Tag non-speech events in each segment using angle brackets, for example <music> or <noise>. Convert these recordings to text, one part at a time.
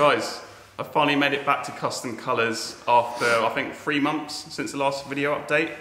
Guys, I finally made it back to Kustom Kolors after, I think, three months since the last video update.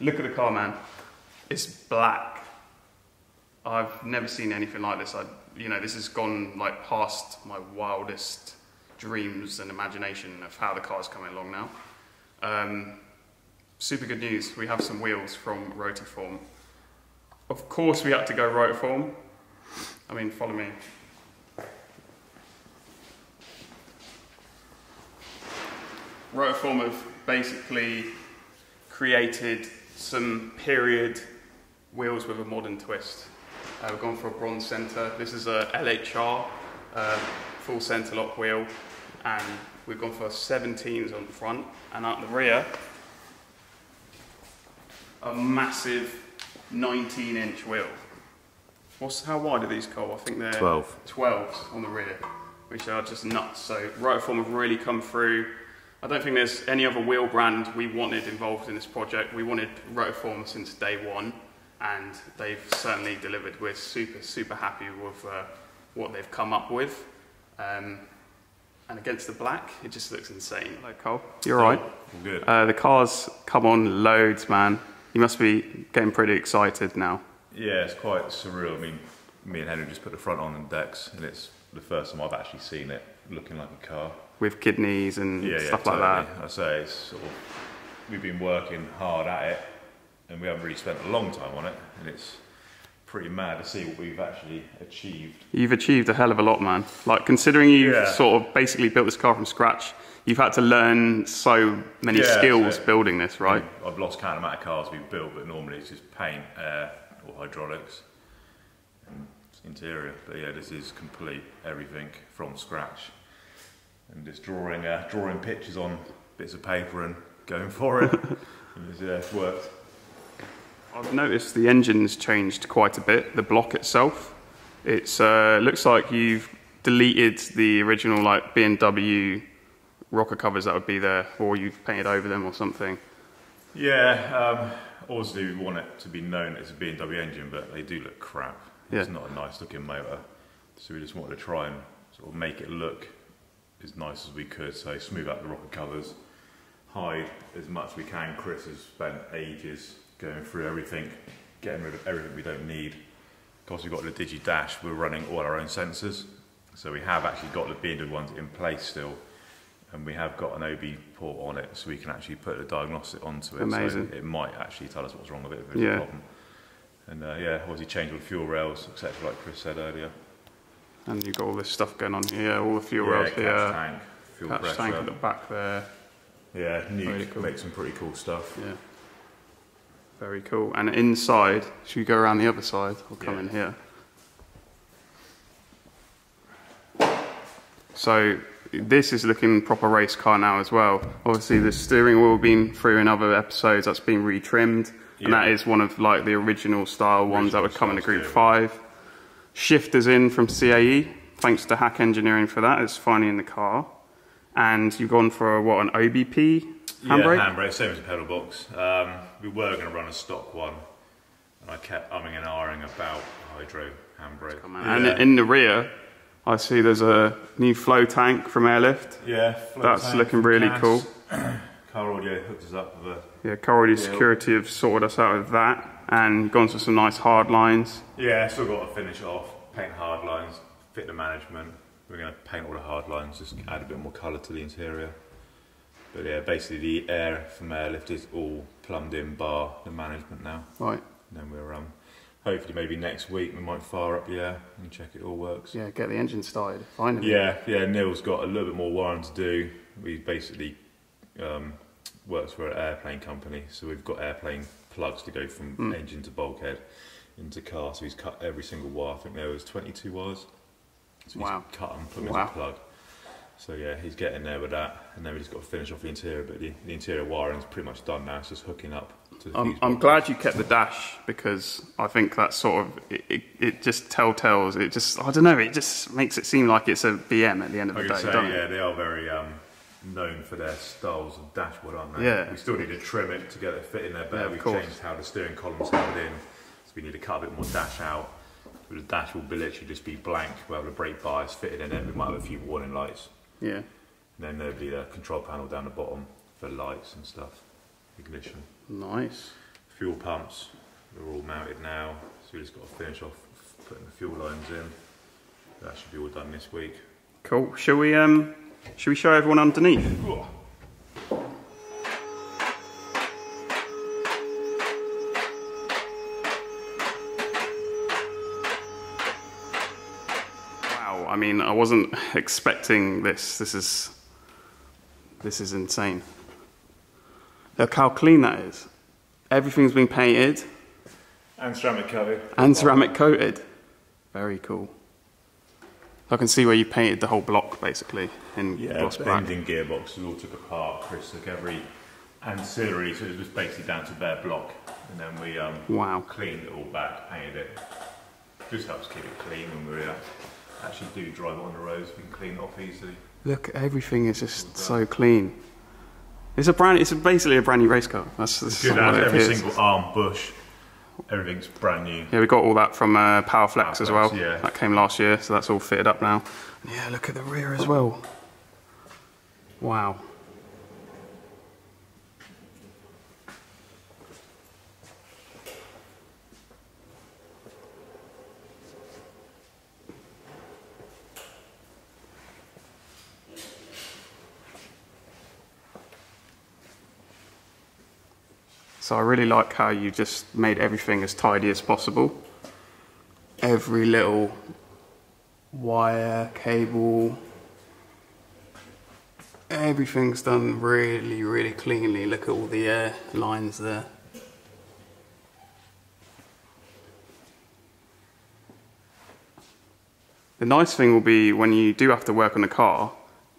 Look at the car, man. It's black. I've never seen anything like this. I, you know, this has gone like past my wildest dreams and imagination of how the car's coming along now. Um, super good news. We have some wheels from Rotiform. Of course, we had to go Rotiform. I mean, follow me. Rotiform have basically created some period wheels with a modern twist. Uh, we've gone for a bronze centre. This is a LHR uh, full centre lock wheel, and we've gone for 17s on the front, and out the rear, a massive 19 inch wheel. What's how wide are these, Cole? I think they're 12. 12s on the rear, which are just nuts. So Rotiform have really come through. I don't think there's any other wheel brand we wanted involved in this project. We wanted Rotiform since day one, and they've certainly delivered. We're super, super happy with uh, what they've come up with. Um, and against the black, it just looks insane. Hello, Cole. You're right. All good. Uh, the cars come on loads, man. You must be getting pretty excited now. Yeah, it's quite surreal. I mean, me and Henry just put the front on and Dex, and it's the first time I've actually seen it looking like a car. With kidneys and Yeah, stuff yeah, like totally. that. I say it's sort of we've been working hard at it, and we haven't really spent a long time on it, and it's pretty mad to see what we've actually achieved. You've achieved a hell of a lot, man. Like considering you've Yeah. sort of basically built this car from scratch, you've had to learn so many Yeah, skills so- building this, right? I've lost count amount of cars we've built, but normally it's just paint, air, or hydraulics, and interior. But yeah, this is complete everything from scratch, and just drawing uh, drawing pictures on bits of paper and going for it. and it's, yeah, it's worked. I've noticed the engine's changed quite a bit. The block itself, it's uh, looks like you've deleted the original like BMW rocker covers that would be there, or you've painted over them or something. Yeah, um, obviously we want it to be known as a BMW engine, but they do look crap. It's not a nice looking motor, so we just wanted to try and sort of make it look as nice as we could. So smooth out the rocker covers, hide as much as we can. Chris has spent ages going through everything, getting rid of everything we don't need. Because we've got the Digi Dash, we're running all our own sensors, so we have actually got the BMW ones in place still and we have got an OB port on it, so we can actually put a diagnostic onto it. Amazing. So it might actually tell us what's wrong with it if there's Yeah. a problem. And uh, yeah, obviously change all the fuel rails, etc., like Chris said earlier. And you've got all this stuff going on here, all the fuel yeah, rails catch here, tank, fuel catch pressure. tank at the back there. Yeah, Nuke cool. makes some pretty cool stuff. Yeah. Very cool. And inside, should we go around the other side or come Yeah. in here? So this is looking proper race car now as well. Obviously the steering wheel been through in other episodes, that's been retrimmed. And that is one of like the original style ones that would come in the style Group steering. 5. Shifters in from CAE, thanks to Hack Engineering for that, it's finally in the car. And you've gone for what, an OBP handbrake? Yeah, handbrake, same as a pedal box. Um, we were going to run a stock one, and I kept umming and ahhing about hydro handbrake. And in the rear, I see there's a new flow tank from Airlift. yeah, That's looking really cool. <coughs> Car audio hooked us up with a Yeah, Car Audio Security have sorted us out with that and gone for some nice hard lines. Yeah, still got to finish off, paint hard lines, fit the management. We're going to paint all the hard lines, just add a bit more colour to the interior. But yeah, basically the air from airlift is all plumbed in bar the management now. Right. And then we're um, hopefully maybe next week we might fire up the air and check it all works. Yeah, get the engine started. Finally. Yeah, yeah. Neil's got a little bit more wiring to do. We basically um, works for an airplane company, so we've got airplane plugs to go from Mm. engine to bulkhead into car. So he's cut every single wire. I think there was 22 wires. So Wow. he's cut them, put them Wow. into plug. So yeah, he's getting there with that, and then we just got to finish off the interior. But the, the interior wiring's pretty much done now. It's just hooking up to the I'm, I'm glad you kept the dash because I think that sort of it, it, it just telltales. It just I don't know. It just makes it seem like it's a BM at the end of the day, say, yeah, it? they are very um, known for their styles of dashboard, aren't they? Yeah. We still need to trim it to get it fit in there better. Yeah, of we course. changed how the steering column's held in, so we need to cut a bit more dash out, The dash will be literally just be blank. We'll have a brake bias fitted in it. We might have a few warning lights. Yeah. And then there'll be a control panel down the bottom for lights and stuff, ignition. Nice. Fuel pumps, they're all mounted now, so we just got to finish off putting the fuel lines in. That should be all done this week. Cool. Shall we um shall we show everyone underneath? Wow, I mean I wasn't expecting this. This is this is insane. Look how clean that is. Everything's been painted And ceramic coated. and ceramic coated. Very cool. I can see where you painted the whole block basically in Yeah, gloss the black. engine gearboxes all took apart. Chris took every ancillary, so it was basically down to bare block. And then we um, Wow. cleaned it all back, painted it. Just helps keep it clean when we actually do drive it on the roads. We can clean it off easily. Look, everything is just so clean. It's a brand. It's basically a brand new race car. That's, that's Good what every single arm bush. Everything's brand new. Yeah, we got all that from uh, Powerflex as well. Yeah. That came last year, so that's all fitted up now. And yeah, look at the rear as well. Wow. So I really like how you just made everything as tidy as possible. Every little wire, cable, everything's done really, really cleanly. Look at all the air lines there. The nice thing will be when you do have to work on the car,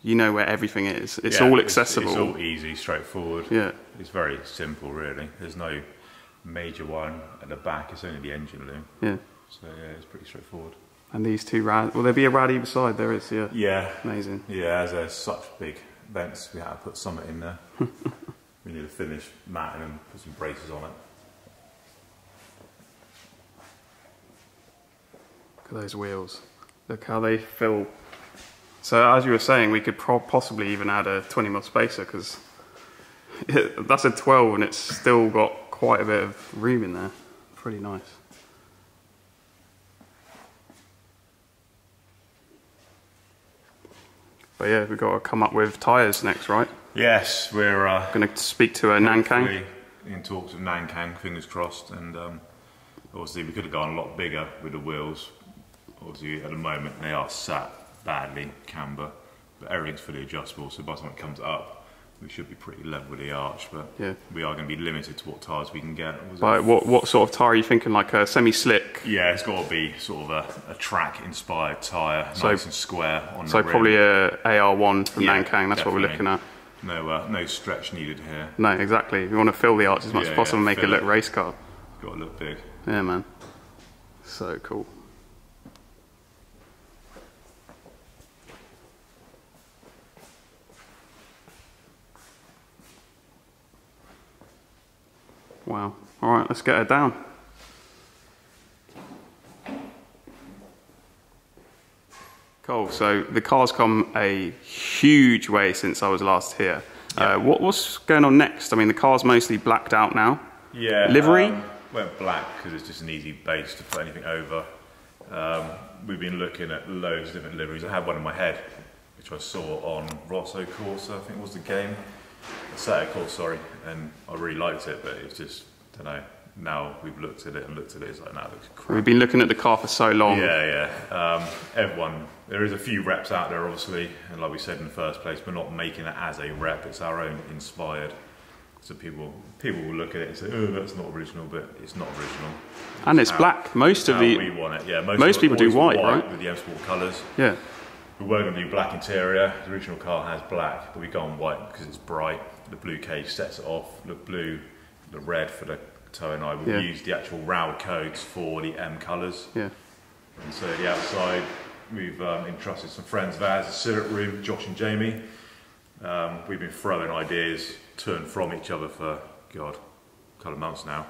you know where everything is. It's Yeah, all accessible. It's, all easy, straightforward. Yeah. It's very simple, really. There's no major one at the back. It's only the engine loom. yeah. So yeah, it's pretty straightforward. And these two rad. Will there be a rad either side? There is, yeah. Yeah. Amazing. Yeah, as there's such big vents, we had to put something in there. <laughs> we need to finish matting and put some braces on it. Look at those wheels. Look how they fill. So as you were saying, we could possibly even add a 20 mil spacer because <laughs> that's a 12 and it's still got quite a bit of room in there. Pretty nice. But yeah, we've got to come up with tyres next, right? Yes, we're uh, Going to speak to a Nankang. in talks with Nankang, fingers crossed. And um, obviously, we could have gone a lot bigger with the wheels. Obviously, at the moment, they are sat badly, camber, but everything's fully adjustable. So by the time it comes up, we should be pretty level with the arch. But Yeah. we are going to be limited to what tyres we can get. Like what, what sort of tyre are you thinking? Like a semi-slick? Yeah, it's got to be sort of a, a track-inspired tyre, So- nice and square on So rim. probably a AR1 from Yeah, Nankang. That's what we're looking at. No, uh, no stretch needed here. No, exactly. We want to fill the arch as much Yeah, as possible and make it look race car. Got to look big. Yeah, man. So cool. Wow. All right, let's get her down. Cool. So the car's come a huge way since I was last here. Uh, what, what's going on next? I mean, the car's mostly blacked out now. Yeah. Livery? Um, went black because it's just an easy base to put anything over. Um, we've been looking at loads of different liveries. I had one in my head, which I saw on Rosso Corsa, I think was the game. Saturday course, sorry, and I really liked it, but it's just, I don't know. Now we've looked at it and looked at it, it's like, now it looks crap. We've been looking at the car for so long. Yeah, yeah. Um, everyone, there is a few reps out there, obviously, and like we said in the first place, we're not making it as a rep. It's our own inspired. So people, people will look at it and say, "Oh, that's not original," but it's not original. And it's how- black. Most of the we want it. Yeah, most, most people do always white, right? With the M Sport colours. yeah. We were going to do black interior. The original car has black, but we've gone white because it's bright. The blue cage sets it off. The blue, the red for the toe and I. We've Yeah. used the actual RAL codes for the M colours. Yeah. And so the outside, we've um, entrusted some friends of ours, the Syrup Room, Josh and Jamie. Um, we've been throwing ideas to and from each other for, God, a couple of months now.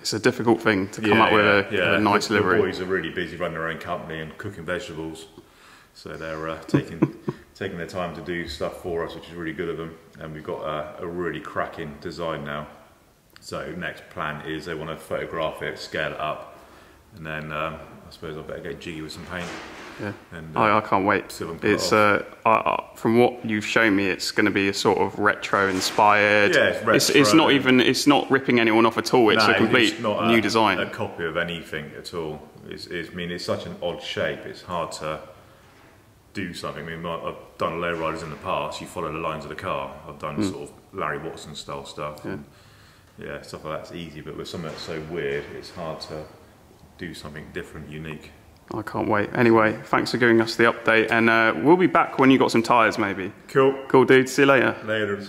it's a difficult thing to come up with a, yeah. a nice the, livery. The boys are really busy running their own company and cooking vegetables, so they're uh, taking <laughs> taking their time to do stuff for us, which is really good of them. And we've got a, a really cracking design now. So next plan is they want to photograph it, scale it up, and then um, I suppose I better get jiggy with some paint. Yeah. And, uh, I, I can't wait. see if I can pull it It's uh, I, from what you've shown me, it's going to be a sort of retro inspired. Yeah, it's It's, retro. not even. It's not ripping anyone off at all. It's No, a complete it's not new a, design. A copy of anything at all. It's, it's, I mean, it's such an odd shape. It's hard to do something. I mean, I've done low riders in the past. You follow the lines of the car. I've done Hmm. sort of Larry Watson style stuff. And yeah, stuff like that's easy. But with something that's so weird, it's hard to do something different, unique. I can't wait. Anyway, thanks for giving us the update, and uh, we'll be back when you got some tyres, maybe. Cool. Cool, dude. See you later. Later.